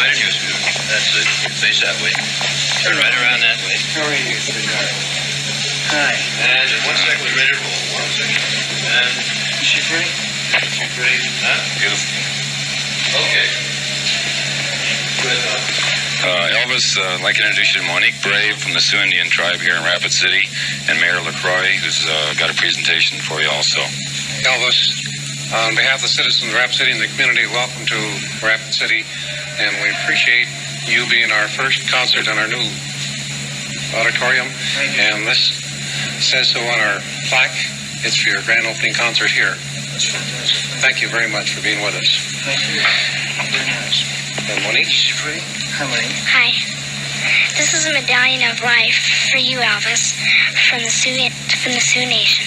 right in your spirit. That's it. Face that way. Turn right around that way. How are you, sweetheart? Hi. And in one second, we're ready to roll. One second. And Is she pretty? you ready? Huh? Beautiful. Okay. Good. uh, Uh, Elvis, uh, I'd like to introduce you to Monique Brave from the Sioux Indian tribe here in Rapid City, and Mayor LaCroix, who's uh, got a presentation for you also. Elvis, on behalf of the citizens of Rapid City and the community, welcome to Rapid City, and we appreciate you being our first concert in our new auditorium. And this says so on our plaque. It's for your grand opening concert here. That's fantastic. Thank you very much for being with us. Thank you. Very nice. And Monique, Is she pretty? How many? Hi. This is a medallion of life for you, Elvis, from the Sioux from the Sioux Nation.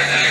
Yeah.